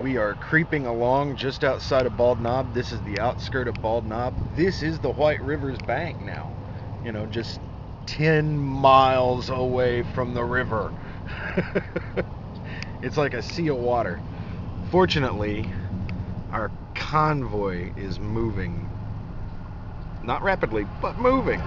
We are creeping along just outside of Bald Knob. This is the outskirt of Bald Knob. This is the White River's bank now. You know, just 10 miles away from the river. it's like a sea of water. Fortunately, our convoy is moving. Not rapidly, but moving.